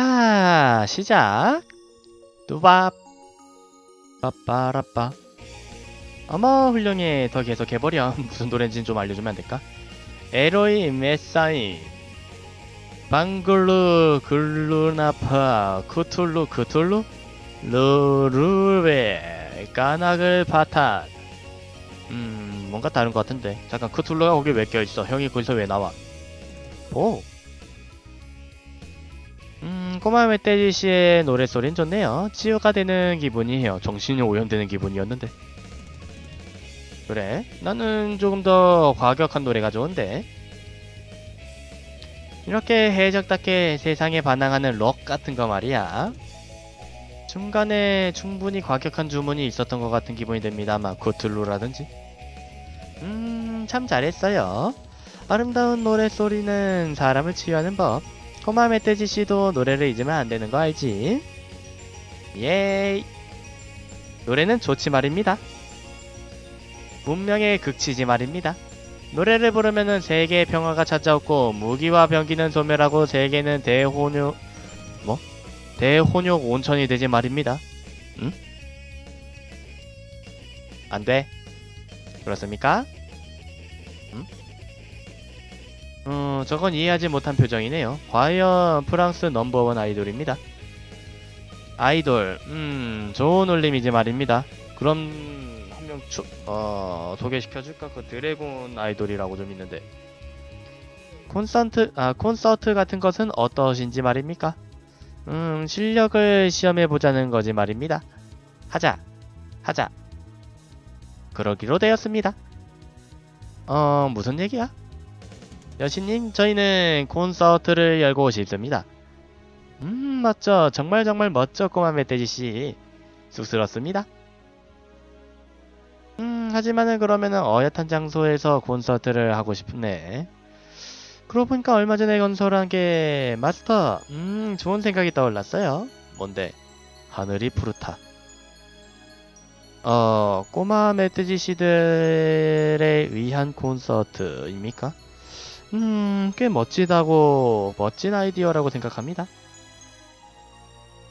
자, 시작. 뚜밥. 빠빠라빠. 어머, 훌륭해. 더 계속 해버려. 무슨 노래인지는 좀 알려주면 안 될까? 에로이 메사이. 방글루 글루나파 쿠툴루 쿠툴루 루루베 까나글 파탄 음 뭔가 다른 것 같은데 잠깐 쿠툴루가 거기 왜 껴있어 형이 거기서 왜 나와 오 음, 꼬마 멧돼지 씨의 노래소리는 좋네요. 치유가 되는 기분이에요. 정신이 오염되는 기분이었는데. 그래, 나는 조금 더 과격한 노래가 좋은데. 이렇게 해적답게 세상에 반항하는 록 같은 거 말이야. 중간에 충분히 과격한 주문이 있었던 것 같은 기분이 듭니다만 고틀루라든지. 음, 참 잘했어요. 아름다운 노래소리는 사람을 치유하는 법. 꼬마 멧돼지 씨도 노래를 잊으면 안 되는 거 알지? 예이. 노래는 좋지 말입니다. 문명의 극치지 말입니다. 노래를 부르면은 세계의 평화가 찾아오고 무기와 병기는 소멸하고 세계는 대혼욕 뭐? 대혼욕 온천이 되지 말입니다. 응? 안 돼. 그렇습니까? 응? 어, 저건 이해하지 못한 표정이네요. 과연 프랑스 넘버원 아이돌입니다. 아이돌, 음, 좋은 올림이지 말입니다. 그럼 한 명 추, 어, 소개시켜줄까? 그 드래곤 아이돌이라고 좀 있는데. 콘서트, 아, 콘서트 같은 것은 어떠신지 말입니까? 음, 실력을 시험해보자는 거지 말입니다. 하자, 하자. 그러기로 되었습니다. 어, 무슨 얘기야? 여신님, 저희는 콘서트를 열고 싶습니다. 음, 맞죠. 정말 정말 꼬마 멧돼지씨. 쑥스럽습니다. 음, 하지만은 그러면은 어엿한 장소에서 콘서트를 하고 싶네. 그러고 보니까 얼마 전에 건설한 게 마스터, 음, 좋은 생각이 떠올랐어요. 뭔데? 하늘이 푸르타. 어, 꼬마 멧돼지 씨들에 의한 콘서트입니까? 음, 꽤 멋지다고, 멋진 아이디어라고 생각합니다.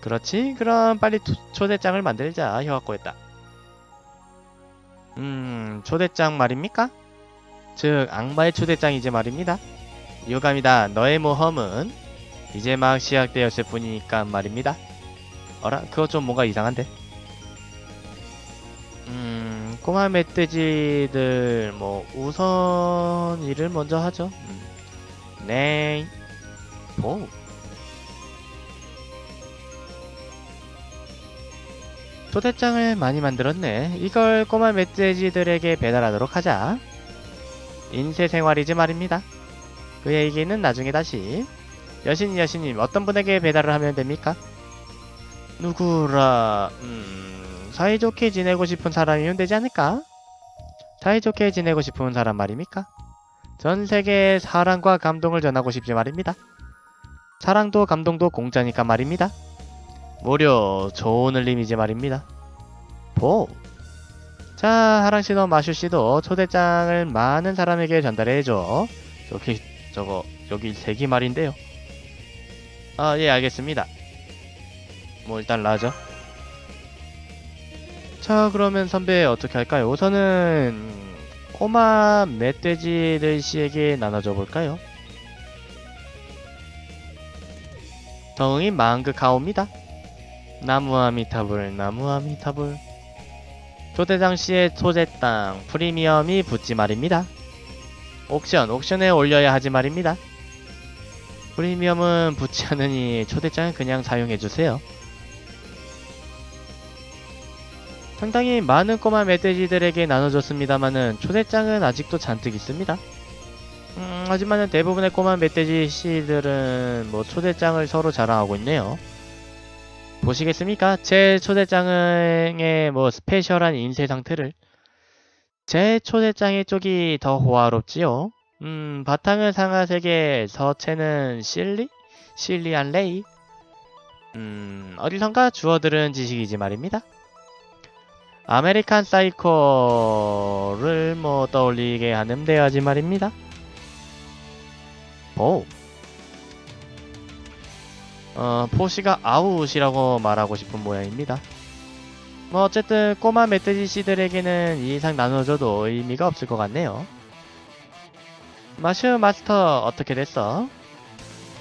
그렇지? 그럼 빨리 투- 초대장을 만들자. 혀가 꼬였다. 음, 초대장 말입니까? 즉, 악마의 초대장이지 말입니다. 유감이다. 너의 모험은 이제 막 시작되었을 뿐이니까 말입니다. 어라? 그거 좀 뭔가 이상한데? 음, 꼬마 멧돼지들, 뭐, 우선 일을 먼저 하죠. 음. 네. 오. 초대장을 많이 만들었네. 이걸 꼬마 멧돼지들에게 배달하도록 하자. 인쇄 생활이지 말입니다. 그 얘기는 나중에 다시. 여신 여신님 어떤 분에게 배달을 하면 됩니까? 누구라 음 사이좋게 지내고 싶은 사람이면 되지 않을까? 사이좋게 지내고 싶은 사람 말입니까? 전 세계에 사랑과 감동을 전하고 싶지 말입니다. 사랑도 감동도 공짜니까 말입니다. 무료 좋은 흘림이지 말입니다. 보. 자 하랑씨도 마슈씨도 초대장을 많은 사람에게 전달해줘. 저기 저거 여기 세기 말인데요. 아 예 알겠습니다. 뭐 일단 라죠. 자 그러면 선배 어떻게 할까요? 우선은 꼬마 멧돼지들 씨에게 나눠줘 볼까요? 성이 망극하옵니다. 나무아미타불 나무아미타불 초대장 씨의 초대땅 프리미엄이 붙지 말입니다. 옥션 옥션에 올려야 하지 말입니다. 프리미엄은 붙지 않으니 초대장은 그냥 사용해주세요. 상당히 많은 꼬마 멧돼지들에게 나눠줬습니다만은 초대장은 아직도 잔뜩 있습니다. 음, 하지만은 대부분의 꼬마 멧돼지 씨들은 뭐 초대장을 서로 자랑하고 있네요. 보시겠습니까? 제 초대장의 뭐 special한 인쇄 상태를 제 초대장의 쪽이 더 호화롭지요. 음, 바탕은 상아색에 서체는 Sili? Silian Rail? 음, 어디선가 주워들은 지식이지 말입니다. 아메리칸 사이코를 뭐 떠올리게 하는 대화지 말입니다. 오. 어, 포시가 아웃이라고 말하고 싶은 모양입니다. 뭐 어쨌든 꼬마 멧돼지 씨들에게는 이 이상 나눠줘도 의미가 없을 것 같네요. 마슈 마스터 어떻게 됐어?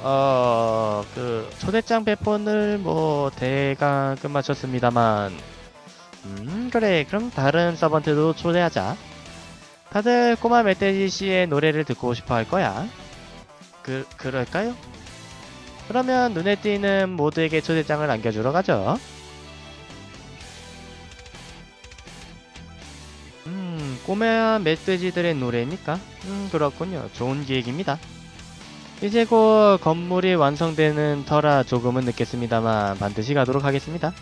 어, 그 초대장 배폰을 뭐 대강 끝마쳤습니다만 음 그래 그럼 다른 서번트도 초대하자. 다들 꼬마 멧돼지 씨의 노래를 듣고 싶어 할 거야. 그 그럴까요? 그러면 눈에 띄는 모두에게 초대장을 남겨주러 가죠. 음, 꼬마 멧돼지들의 노래입니까? 음, 그렇군요. 좋은 기획입니다. 이제 곧 건물이 완성되는 터라 조금은 늦겠습니다만 반드시 가도록 하겠습니다.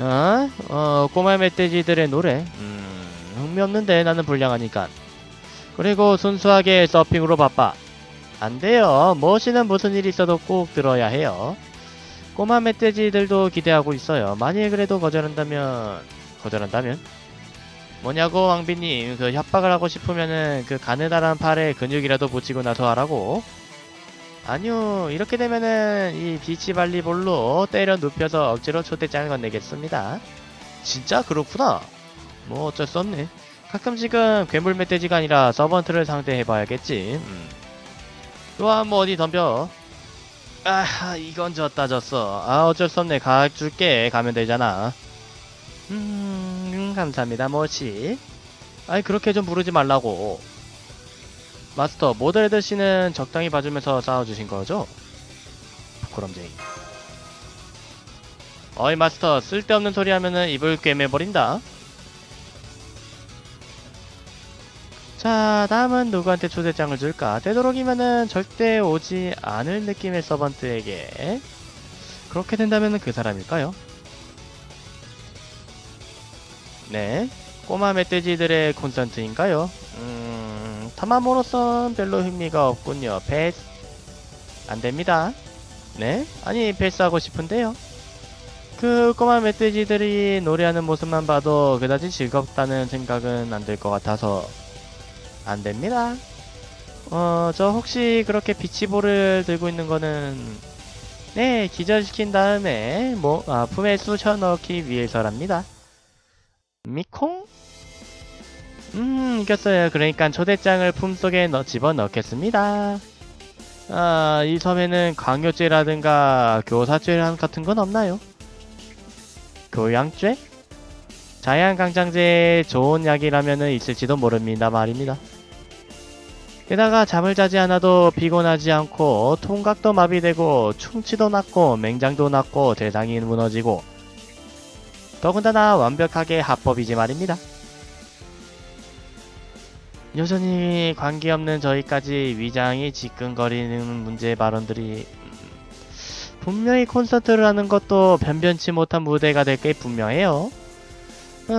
어? 어, 꼬마 멧돼지들의 노래? 음, 흥미 없는데 나는 불량하니까. 그리고 순수하게 서핑으로 바빠. 안 돼요. 무엇이든 무슨 일이 있어도 꼭 들어야 해요. 꼬마 멧돼지들도 기대하고 있어요. 만일 그래도 거절한다면 거절한다면 뭐냐고 왕비님 그 협박을 하고 싶으면은 그 가느다란 팔에 근육이라도 붙이고 나서 하라고 아니요 이렇게 되면은 이 비치발리볼로 때려 눕혀서 억지로 초대장을 건네겠습니다. 진짜 그렇구나. 뭐 어쩔 수 없네. 가끔씩은 괴물 멧돼지가 아니라 서번트를 상대해봐야겠지. 음. 또한 뭐 어디 덤벼. 아 이건 졌다 졌어. 아 어쩔 수 없네. 가 줄게. 가면 되잖아. 음 감사합니다 뭐지 아이 그렇게 좀 부르지 말라고 마스터 모드레드 씨는 적당히 봐주면서 싸워주신 거죠? 부끄럼쟁이 어이 마스터 쓸데없는 소리 하면은 입을 꿰매버린다 자 다음은 누구한테 초대장을 줄까 되도록이면은 절대 오지 않을 느낌의 서번트에게 그렇게 된다면 그 사람일까요? 네 꼬마 멧돼지들의 콘서트인가요? 음 탐함으로선 별로 흥미가 없군요 패스 안됩니다 네? 아니 패스하고 싶은데요 그 꼬마 멧돼지들이 노래하는 모습만 봐도 그다지 즐겁다는 생각은 안들것 같아서 안 됩니다. 어, 저 혹시 그렇게 비치볼을 들고 있는 거는 네, 기절시킨 다음에 뭐 아, 품에 쑤셔 넣기 위해서랍니다. 미콩? 음, 이겼어요. 그러니까 초대장을 품속에 넣, 집어넣겠습니다. 아, 이 섬에는 강요죄라든가 교사죄 같은 건 없나요? 교양죄? 자양강장제에 좋은 약이라면 있을지도 모릅니다 말입니다. 게다가 잠을 자지 않아도 피곤하지 않고 통각도 마비되고 충치도 낫고 맹장도 낫고 대상이 무너지고 더군다나 완벽하게 합법이지 말입니다. 여전히 관계없는 저희까지 위장이 지끈거리는 문제 발언들이 분명히 콘서트를 하는 것도 변변치 못한 무대가 될 게 분명해요. 어,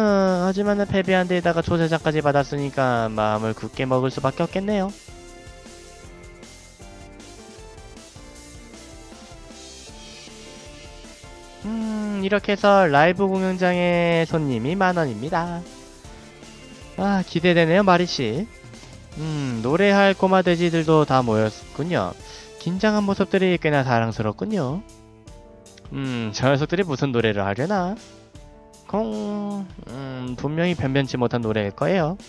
하지만 패배한 데에다가 조세장까지 받았으니까 마음을 굳게 먹을 수밖에 없겠네요. 음, 이렇게 해서 라이브 공연장의 손님이 만원입니다. 아, 기대되네요, 마리씨. 음, 노래할 꼬마 돼지들도 다 모였군요. 긴장한 모습들이 꽤나 사랑스럽군요. 음, 저 녀석들이 무슨 노래를 하려나? 콩, 음, 분명히 변변치 못한 노래일 거예요.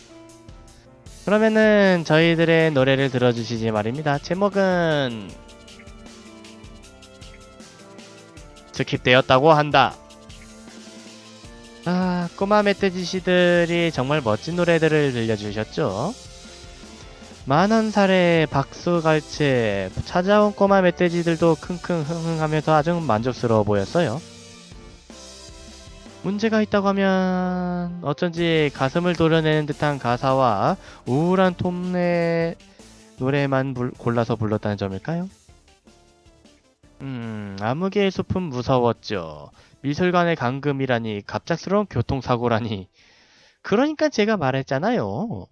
그러면은 저희들의 노래를 들어주시지 말입니다. 제목은 스킵되었다고 한다. 아, 꼬마 멧돼지씨들이 정말 멋진 노래들을 들려주셨죠? 만원 살의 박수갈채 찾아온 꼬마 멧돼지들도 킁킁 흥흥하면서 아주 만족스러워 보였어요. 문제가 있다고 하면 어쩐지 가슴을 도려내는 듯한 가사와 우울한 톤의 노래만 불, 골라서 불렀다는 점일까요? 음, 암흑의 숲은 무서웠죠. 미술관의 감금이라니 갑작스러운 교통사고라니. 그러니까 제가 말했잖아요.